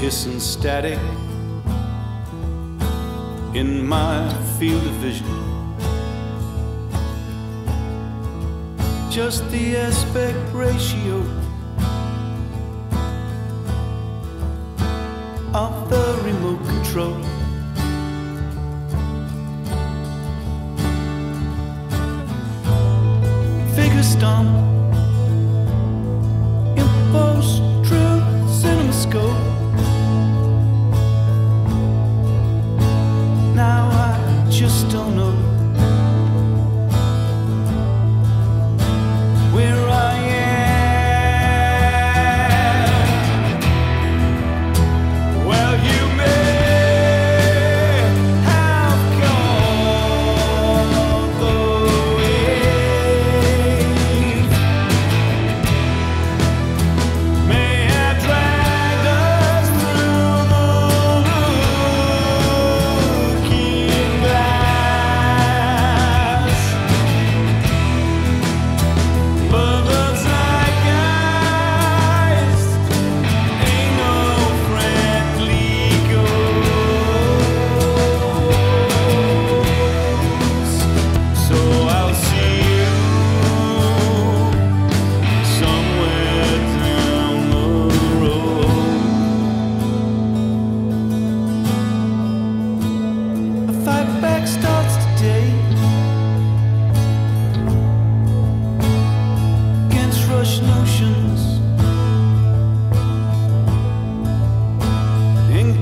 hissing static in my field of vision. Just the aspect ratio of the remote control. Figure stomp.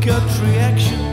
gut reaction.